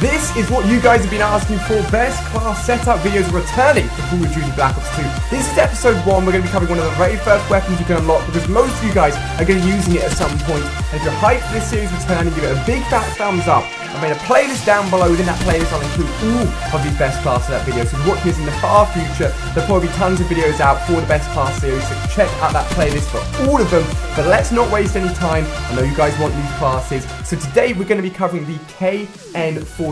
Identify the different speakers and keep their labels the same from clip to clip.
Speaker 1: This is what you guys have been asking for. Best class setup videos returning for Call of Duty Black Ops 2. This is episode 1. We're going to be covering one of the very first weapons you can unlock because most of you guys are going to be using it at some point. And if you're hyped for this series returning, give it a big fat thumbs up. I've made a playlist down below. Within that playlist, I'll include all of these best class setup videos. So if you're watching this in the far future, there'll probably be tons of videos out for the best class series. So check out that playlist for all of them. But let's not waste any time. I know you guys want these classes. So today we're going to be covering the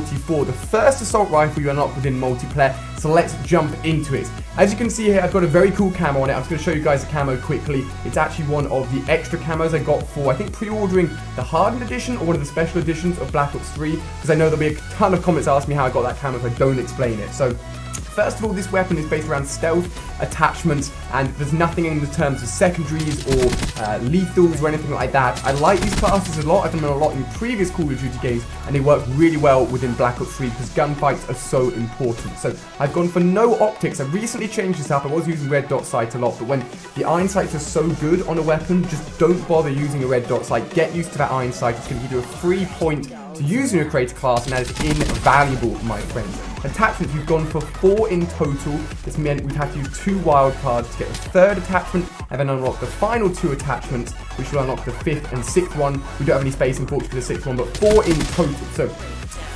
Speaker 1: KN44, the first assault rifle you unlock within multiplayer. So let's jump into it. As you can see here, I've got a very cool camo on it. I'm just going to show you guys the camo quickly. It's actually one of the extra camos I got for, I think, pre-ordering the Hardened Edition or one of the special editions of Black Ops 3, because I know there'll be a ton of comments asking me how I got that camo if I don't explain it. So First of all, this weapon is based around stealth, attachments, and there's nothing in the terms of secondaries or uh, lethals or anything like that. I like these classes a lot. I've done them a lot in previous Call of Duty games, and they work really well within Black Ops 3 because gunfights are so important. So I've gone for no optics. I've recently changed this up. I was using red dot sight a lot, but when the iron sights are so good on a weapon, just don't bother using a red dot sight. Get used to that iron sight. It's going to give you a free point to use in your creator class, and that is invaluable, my friend. Attachments, we've gone for four in total. This meant we'd have to use two wild cards to get the third attachment, and then unlock the final two attachments, which will unlock the fifth and sixth one. We don't have any space, unfortunately, for the sixth one, but four in total. So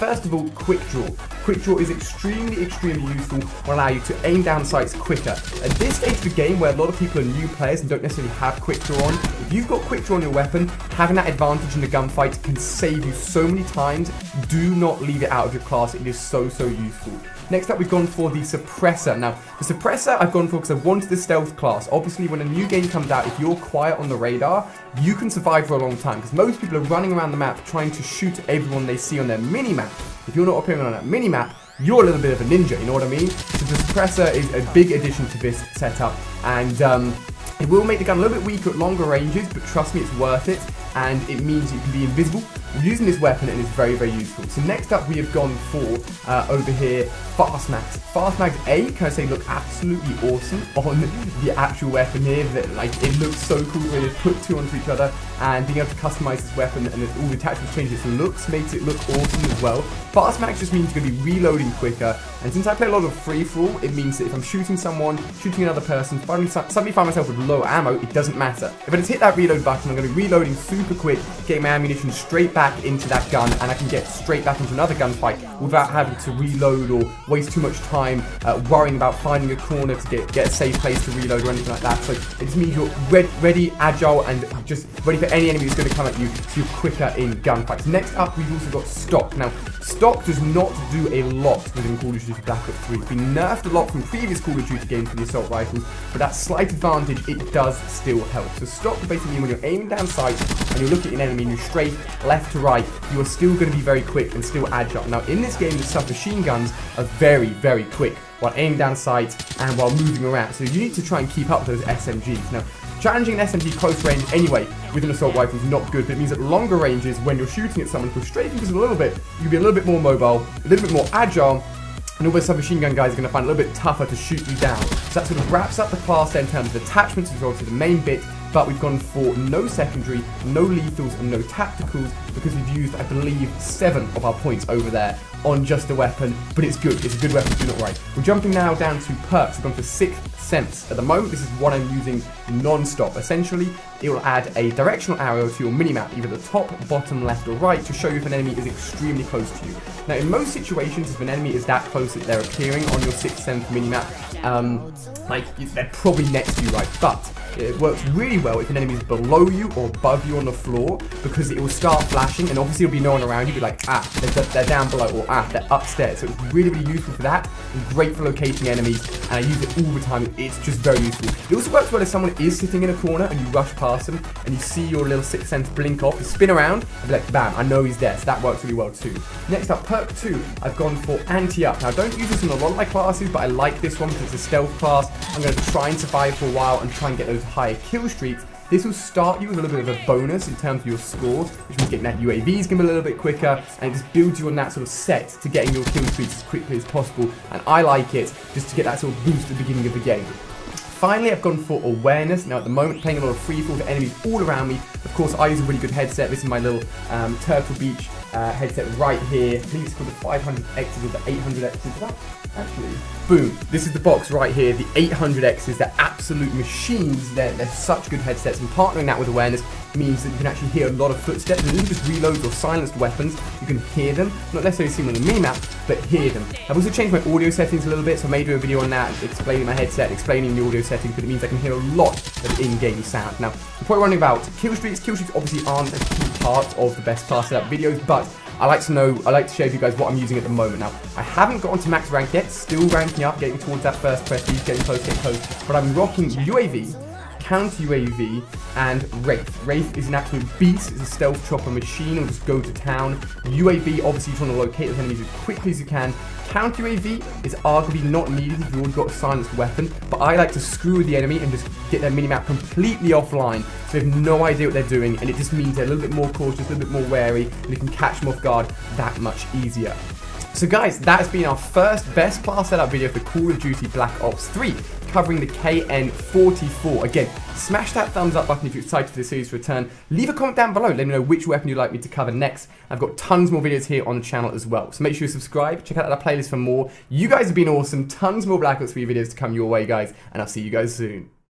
Speaker 1: First of all, Quick Draw. Quick Draw is extremely, extremely useful will allow you to aim down sights quicker. At this stage of the game where a lot of people are new players and don't necessarily have Quick Draw on, if you've got Quick Draw on your weapon, having that advantage in the gunfight can save you so many times. Do not leave it out of your class. It is so, so useful. Next up, we've gone for the Suppressor. Now, the Suppressor I've gone for because I wanted the Stealth class. Obviously, when a new game comes out, if you're quiet on the radar, you can survive for a long time because most people are running around the map trying to shoot everyone they see on their mini-map. If you're not appearing on that mini-map, you're a little bit of a ninja, you know what I mean? So the Suppressor is a big addition to this setup, and um, it will make the gun a little bit weaker at longer ranges, but trust me, it's worth it, and it means you can be invisible using this weapon and it's very, very useful. So next up we have gone for, uh, over here, Fast Mags. Fast Mags A, can I say, look absolutely awesome on the actual weapon here. That, like, it looks so cool when you put two onto each other and being able to customize this weapon and all the attachments change its looks makes it look awesome as well. Fast Mags just means you're going to be reloading quicker and since I play a lot of free-for-all, it means that if I'm shooting someone, shooting another person, suddenly find myself with low ammo, it doesn't matter. If I just hit that reload button, I'm going to be reloading super quick, getting my ammunition straight back into that gun, and I can get straight back into another gunfight without having to reload or waste too much time uh, worrying about finding a corner to get, get a safe place to reload or anything like that. So it just means you're red, ready, agile, and just ready for any enemy that's going to come at you, so you're quicker in gunfights. Next up, we've also got stock. Now, stock does not do a lot within Call of Duty Black Ops 3. It's been nerfed a lot from previous Call of Duty games for the assault rifles, but that slight advantage, it does still help. So stock basically when you're aiming down sight and you look at an enemy and you strafe left to right, you are still going to be very quick and still agile. Now, in this game, the submachine guns are very, very quick while aiming down sight and while moving around. So you need to try and keep up those SMGs. Now, challenging an SMG close range anyway with an assault rifle is not good, but it means at longer ranges, when you're shooting at someone, if strafing just a little bit, you'll be a little bit more mobile, a little bit more agile, and all the submachine gun guys are going to find it a little bit tougher to shoot you down. So that sort of wraps up the class in terms of attachments, which is obviously the main bit, but we've gone for no secondary, no lethals, and no tacticals because we've used, I believe, seven of our points over there on just a weapon, but it's good. It's a good weapon, to do not worry. We're jumping now down to perks. We've gone for Sixth Sense. At the moment, this is what I'm using non-stop. Essentially, it will add a directional arrow to your minimap, either the top, bottom, left, or right, to show you if an enemy is extremely close to you. Now, in most situations, if an enemy is that close that they're appearing on your Sixth Sense minimap, um, like, they're probably next to you, right? But it works really well if an enemy is below you or above you on the floor because it will start flashing and obviously there'll be no one around you. Be like, ah, they're, they're down below or ah, they're upstairs. So it's really, really useful for that and great for locating enemies. And I use it all the time. It's just very useful. It also works well if someone is sitting in a corner and you rush past them and you see your little sixth sense blink off, you spin around and be like, bam, I know he's there. So that works really well too. Next up, perk two, I've gone for Ante Up. Now, I don't use this in a lot of my classes, but I like this one because it's a stealth class. I'm going to try and survive for a while and try and get those higher kill streaks. This will start you with a little bit of a bonus in terms of your scores, which means getting that UAV is going to be a little bit quicker, and it just builds you on that sort of set to getting your kill streaks as quickly as possible. And I like it just to get that sort of boost at the beginning of the game. Finally, I've gone for awareness. Now, at the moment, playing a lot of free fall with enemies all around me. Of course, I use a really good headset. This is my little um, Turtle Beach uh, headset right here. I think it's called the 500Xs or the 800Xs. Actually, boom. This is the box right here. The 800Xs. They're absolute machines. They're, they're such good headsets. And partnering that with awareness means that you can actually hear a lot of footsteps. And even just reloads or silenced weapons, you can hear them. Not necessarily see them on the mini map, but hear them. I've also changed my audio settings a little bit, so I may do a video on that, explaining my headset, explaining the audio settings, but it means I can hear a lot of in-game sound. Now, you're probably wondering about kill streaks. Kill streaks obviously aren't a key part of the best class setup videos, but I like to know, I like to share with you guys what I'm using at the moment. Now, I haven't gotten to max rank yet, still ranking up, getting towards that first prestige, getting close, getting close, but I'm rocking UAV, counter UAV, and Wraith. Wraith is an absolute beast, it's a stealth chopper machine, it'll just go to town. UAV, obviously, you want to locate those enemies as quickly as you can. Counter UAV is arguably not needed if you've already got a silenced weapon, but I like to screw the enemy and just get their minimap completely offline, so they have no idea what they're doing, and it just means they're a little bit more cautious, a little bit more wary, and you can catch them off guard that much easier. So guys, that has been our first best class setup video for Call of Duty Black Ops 3, covering the KN44. Again, smash that thumbs up button if you're excited for the series return. Leave a comment down below, let me know which weapon you'd like me to cover next. I've got tons more videos here on the channel as well, so make sure you subscribe, check out that playlist for more. You guys have been awesome, tons more Black Ops 3 videos to come your way, guys, and I'll see you guys soon.